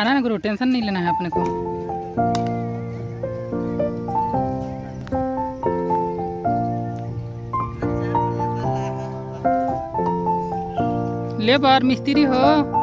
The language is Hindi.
आराम ना गुरु टेंशन नहीं लेना है अपने को। लेबर मिस्त्री हो।